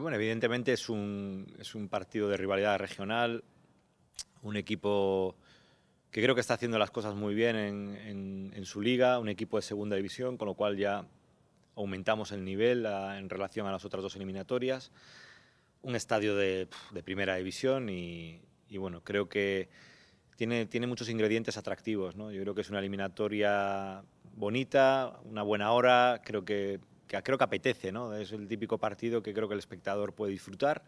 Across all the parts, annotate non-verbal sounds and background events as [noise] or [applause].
Bueno, evidentemente es un, es un partido de rivalidad regional, un equipo que creo que está haciendo las cosas muy bien en, en, su liga, un equipo de segunda división, con lo cual ya aumentamos el nivel en relación a las otras dos eliminatorias, un estadio de, primera división y, y, bueno, creo que tiene, tiene muchos ingredientes atractivos. ¿no? Yo creo que es una eliminatoria bonita, una buena hora, creo que que creo que apetece, ¿no? Es el típico partido que creo que el espectador puede disfrutar.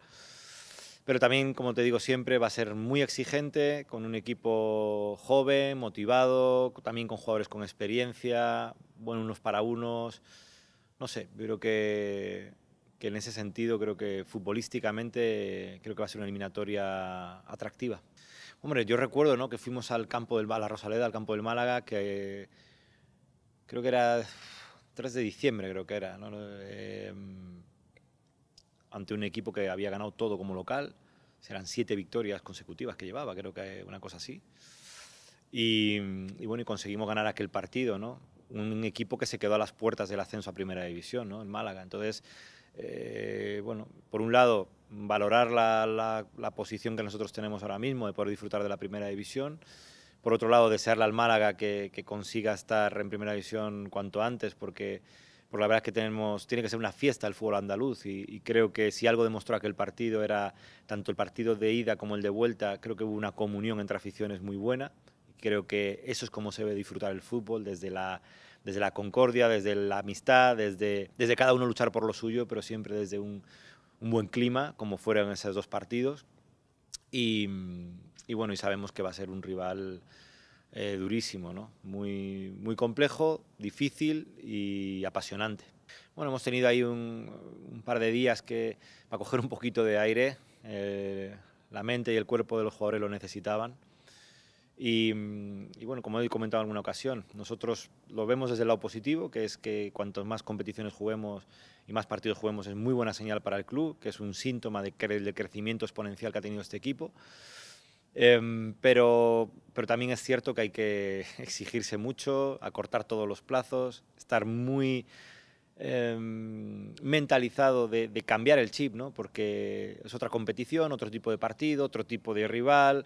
Pero también, como te digo siempre, va a ser muy exigente, con un equipo joven, motivado, también con jugadores con experiencia, bueno, unos para unos. No sé, creo que, que en ese sentido, creo que futbolísticamente, creo que va a ser una eliminatoria atractiva. Hombre, yo recuerdo ¿no? que fuimos al campo del la Rosaleda, al campo del Málaga, que creo que era 3 de diciembre creo que era, em, ante un equipo que había ganado todo como local, serán siete victorias consecutivas que llevaba, creo que una cosa así. Y, bueno, y conseguimos ganar aquel partido, ¿no? Un equipo que se quedó a las puertas del ascenso a Primera División, ¿no? En Málaga. Entonces, eh, bueno, por un lado, valorar la, la posición que nosotros tenemos ahora mismo de poder disfrutar de la Primera División por otro lado, desearle al Málaga que, consiga estar en primera división cuanto antes, porque por la verdad es que tenemos, tiene que ser una fiesta el fútbol andaluz y, creo que si algo demostró aquel partido era tanto el partido de ida como el de vuelta, creo que hubo una comunión entre aficiones muy buena. Creo que eso es como se debe disfrutar el fútbol, desde la, desde la concordia, desde la amistad, desde, desde cada uno luchar por lo suyo, pero siempre desde un, un buen clima, como fueron esos dos partidos. Y, y bueno, y sabemos que va a ser un rival eh, durísimo, ¿no? Muy, muy complejo, difícil y apasionante. Bueno, hemos tenido ahí un, un par de días que para coger un poquito de aire, eh, la mente y el cuerpo de los jugadores lo necesitaban. Y, y, bueno, como he comentado en alguna ocasión, nosotros lo vemos desde el lado positivo, que es que cuantos más competiciones juguemos y más partidos juguemos es muy buena señal para el club, que es un síntoma de, del crecimiento exponencial que ha tenido este equipo. Em, pero, pero también es cierto que hay que [laughs] exigirse mucho, acortar todos los plazos, estar muy em, mentalizado de, cambiar el chip, ¿no? porque es otra competición, otro tipo de partido, otro tipo de rival.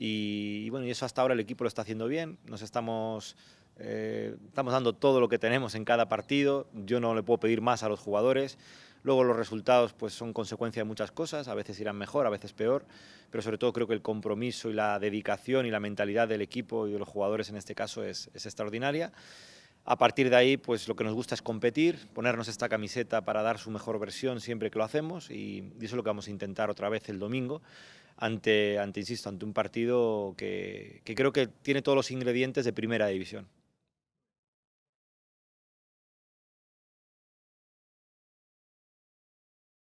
Y, bueno, y eso hasta ahora el equipo lo está haciendo bien. Nos estamos, eh, estamos dando todo lo que tenemos en cada partido. Yo no le puedo pedir más a los jugadores. Luego los resultados pues, son consecuencia de muchas cosas, a veces irán mejor, a veces peor, pero sobre todo creo que el compromiso y la dedicación y la mentalidad del equipo y de los jugadores en este caso es, extraordinaria. A partir de ahí, pues lo que nos gusta es competir, ponernos esta camiseta para dar su mejor versión siempre que lo hacemos y, eso es lo que vamos a intentar otra vez el domingo ante, ante insisto, ante un partido que creo que tiene todos los ingredientes de primera división.